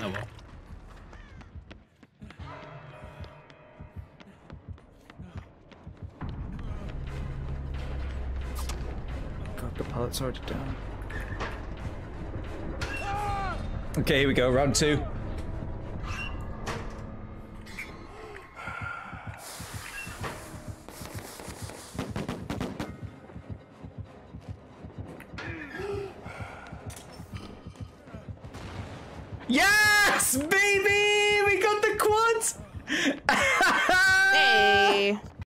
Oh well. God, the pallet's already down. Okay, here we go. Round two. Baby!